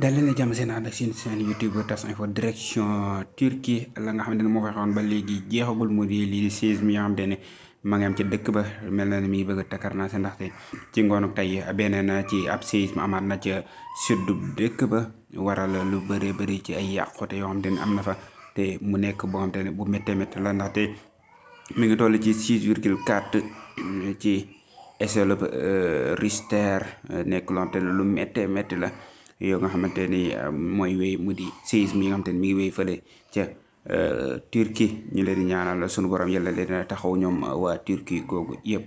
dal leen jàmm seen ànd ak seen seen youtube tas info direction Turquie la nga xamante ne moo fa xewoon ba léegi jeexagul mu di lii di seize mi nga xamante ne ma ngi am ca dëkk ba mel na ne mi ngi bëgg a takkar naa si ndaxte ci ngoonu tey beneen ci ab séisme ma amaat na ca sud dëkk ba waral lu bëree bëri ci ay yàqute yoo xamante ne am na fa te mu nekk boo xamante ne bu méttee métti la ndaxte mi ngi toll ci six virgule quatre ci échelle euh, Richter euh, nekk loo xamante ne lu méttee métti la yoo nga xamante ni euh, mooy wéy mu di séisme yi nga xamante ni mi ngi wéy fële ca Turquie ñu leen di ñaanal sunu borom yàlla leen taxaw ñoom waa Turquie googu yëpp.